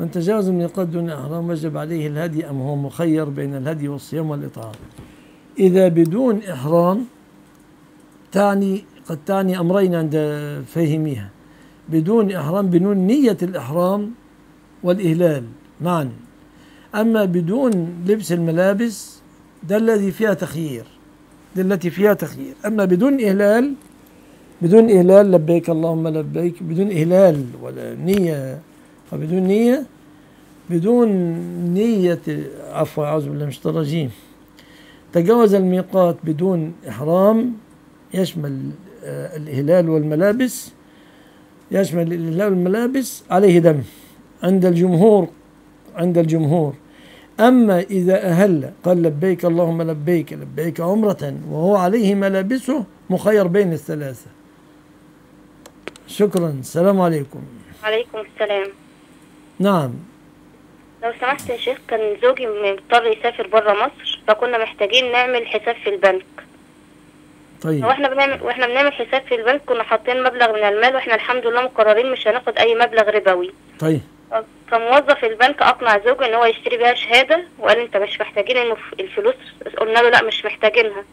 من تجاوز الميقات دون إحرام وجب عليه الهدي أم هو مخير بين الهدي والصيام والإطعام إذا بدون إحرام تعني قد تعني أمرين عند فاهميها بدون إحرام بدون نية الإحرام والإهلال. معا أما بدون لبس الملابس ده الذي فيها تخيير. ده التي فيها تخيير. أما بدون إهلال بدون إهلال لبيك اللهم لبيك بدون إهلال ولا نية. وبدون نية بدون نية عفوا أعوذ بالله الشيطان الرجيم. تجاوز الميقات بدون إحرام يشمل آه، الإهلال والملابس يشمل الإهلال والملابس عليه دم عند الجمهور عند الجمهور. أما إذا أهل قال لبيك اللهم لبيك لبيك عمرة وهو عليه ملابسه مخير بين الثلاثة. شكرا السلام عليكم. عليكم السلام. نعم. لو سمحت يا شيخ كان زوجي مضطر يسافر بره مصر فكنا محتاجين نعمل حساب في البنك. طيب. وإحنا بنعمل وإحنا بنعمل حساب في البنك كنا حاطين مبلغ من المال وإحنا الحمد لله مقررين مش هناخد أي مبلغ ربوي. طيب. فموظف البنك أقنع زوجي إن هو يشتري بيها شهادة وقال أنت مش محتاجين الف- الفلوس. قلنا له لا مش محتاجينها.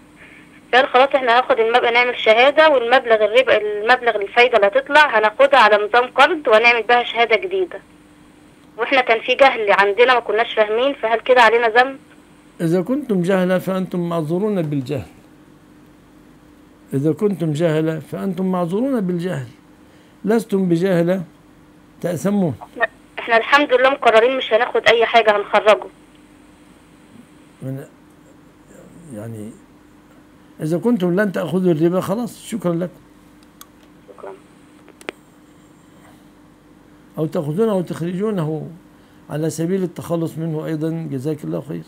قال خلاص إحنا هناخد المبلغ نعمل شهادة والمبلغ الربا المبلغ الفايدة اللي هتطلع هناخدها على نظام قرض وهنعمل بها شهادة جديدة. وإحنا كان في جهل عندنا ما كناش فاهمين فهل كده علينا ذنب؟ إذا كنتم جهلة فأنتم معذورون بالجهل. إذا كنتم جهلة فأنتم معذورون بالجهل. لستم بجهلة تأثمون. احنا- الحمد لله مقررين مش هناخد أي حاجة هنخرجه. من يعني إذا كنتم لن تأخذوا الربا خلاص شكرا لكم شكرا أو تأخذونه أو تخرجونه على سبيل التخلص منه أيضا. جزاك الله خير.